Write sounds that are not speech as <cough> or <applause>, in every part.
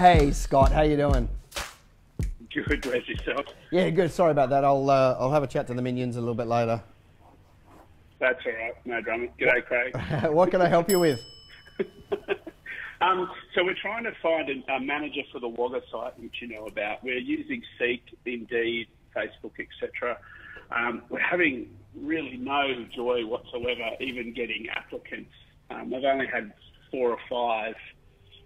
Hey Scott, how you doing? Good, where's yourself? Yeah, good. Sorry about that. I'll uh, I'll have a chat to the minions a little bit later. That's all right, no drama. G'day, Craig. <laughs> what can I help you with? <laughs> um, so we're trying to find a, a, manager for the Wagga site, which you know about. We're using Seek, Indeed, Facebook, etc. Um, we're having really no joy whatsoever, even getting applicants. Um, I've only had four or five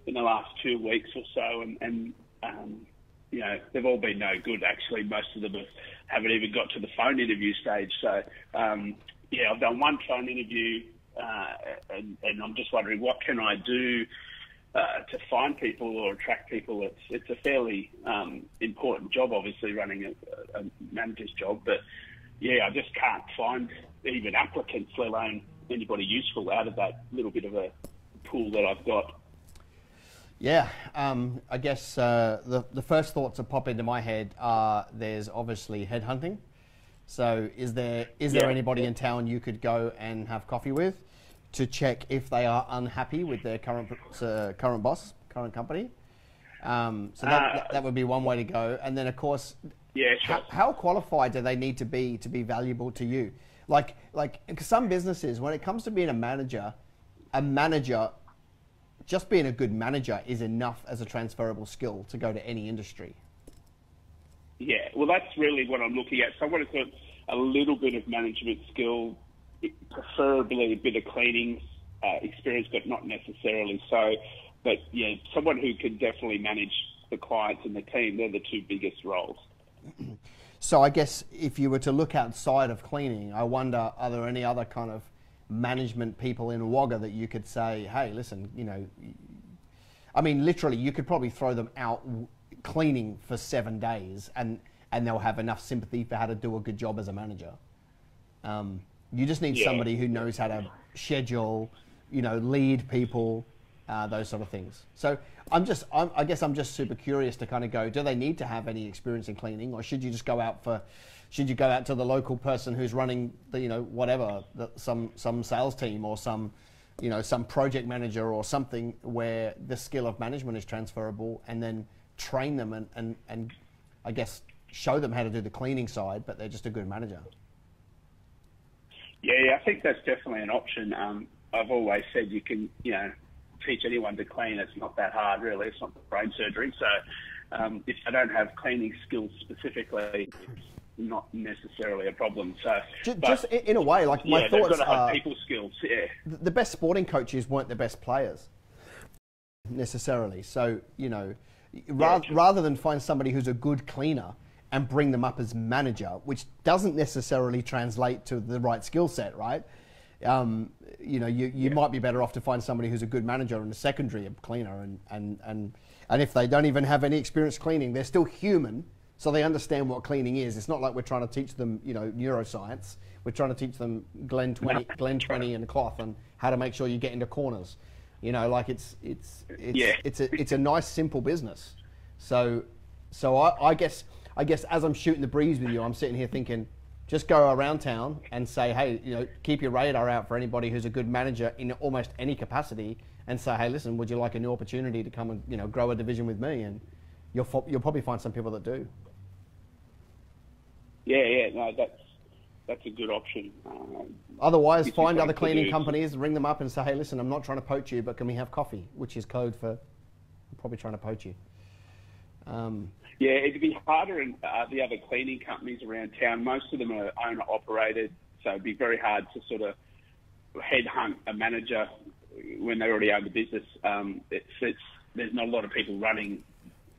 in the last two weeks or so, and, and um, you know they've all been no good. Actually, most of them have, haven't even got to the phone interview stage. So um, yeah, I've done one phone interview, uh, and, and, I'm just wondering what can I do uh, to find people or attract people. It's it's a fairly um, important job, obviously running a, a manager's job, but yeah, I just can't find even applicants, let alone anybody useful out of that little bit of a pool that I've got. Yeah, um, I guess uh, the, the first thoughts that pop into my head are there's obviously headhunting. So is there is there anybody yeah. in town you could go and have coffee with to check if they are unhappy with their current uh, current boss, current company? Um, so that, uh, that would be one way to go. And then of course, yeah, sure. how, how qualified do they need to be to be valuable to you? Like like some businesses, when it comes to being a manager, a manager just being a good manager is enough as a transferable skill to go to any industry. Yeah, well, that's really what I'm looking at. Someone who's got a little bit of management skill, preferably a bit of cleaning uh, experience, but not necessarily so. But yeah, someone who can definitely manage the clients and the team. They're the two biggest roles. So I guess if you were to look outside of cleaning, I wonder are there any other kind of management people in Wagga that you could say, hey, listen, you know, I mean, literally, you could probably throw them out cleaning for seven days and, and they'll have enough sympathy for how to do a good job as a manager. Um, you just need yeah. somebody who knows how to schedule, you know, lead people, uh, those sort of things. So I'm just, I'm, I guess I'm just super curious to kind of go, do they need to have any experience in cleaning or should you just go out for, should you go out to the local person who's running the, you know, whatever, the, some, some sales team or some, you know, some project manager or something where the skill of management is transferable and then train them and, and, and I guess show them how to do the cleaning side, but they're just a good manager. Yeah, I think that's definitely an option. Um, I've always said you can, you know, teach anyone to clean. It's not that hard, really. It's not brain surgery. So um, if I don't have cleaning skills specifically, not necessarily a problem. So just, but, just in a way, like my yeah, thoughts are people skills. Yeah, the best sporting coaches weren't the best players necessarily. So you know, rather, yeah, rather than find somebody who's a good cleaner and bring them up as manager, which doesn't necessarily translate to the right skill set, right? Um, you know, you, you yeah. might be better off to find somebody who's a good manager and a secondary cleaner, and, and, and, and if they don't even have any experience cleaning, they're still human so they understand what cleaning is. It's not like we're trying to teach them, you know, neuroscience. We're trying to teach them Glen 20, <laughs> Glen 20 and cloth and how to make sure you get into corners. You know, like it's it's it's yeah. it's a it's a nice simple business. So so I, I guess I guess as I'm shooting the breeze with you, I'm sitting here thinking, just go around town and say, hey, you know, keep your radar out for anybody who's a good manager in almost any capacity, and say, hey, listen, would you like a new opportunity to come and you know grow a division with me? And you'll you'll probably find some people that do. Yeah, yeah, no, that's that's a good option. Um, Otherwise, find other cleaning companies, ring them up, and say, "Hey, listen, I'm not trying to poach you, but can we have coffee?" Which is code for I'm probably trying to poach you. Um, yeah, it'd be harder in uh, the other cleaning companies around town. Most of them are owner operated, so it'd be very hard to sort of headhunt a manager when they already own the business. Um, it's, it's, there's not a lot of people running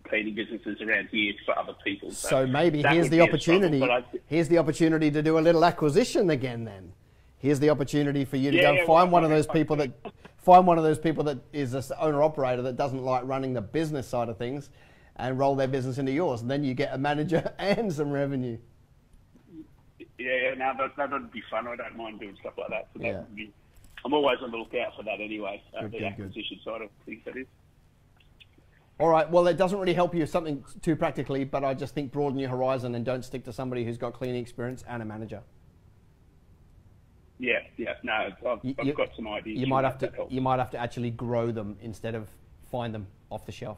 cleaning businesses around here for other people. So, so maybe here's the opportunity. Struggle, here's the opportunity to do a little acquisition again. Then here's the opportunity for you to yeah, go yeah, find well, one of those people that <laughs> find one of those people that is an owner operator that doesn't like running the business side of things, and roll their business into yours, and then you get a manager <laughs> and some revenue. Yeah, yeah, now that that would be fun. I don't mind doing stuff like that. So yeah. that be, I'm always on the lookout for that anyway. Uh, the good, acquisition good. side of things, that is. All right. Well, it doesn't really help you something too practically, but I just think broaden your horizon and don't stick to somebody who's got cleaning experience and a manager. Yeah, yeah. No, I've, you, I've got some ideas. You might have to. You might have to actually grow them instead of find them off the shelf.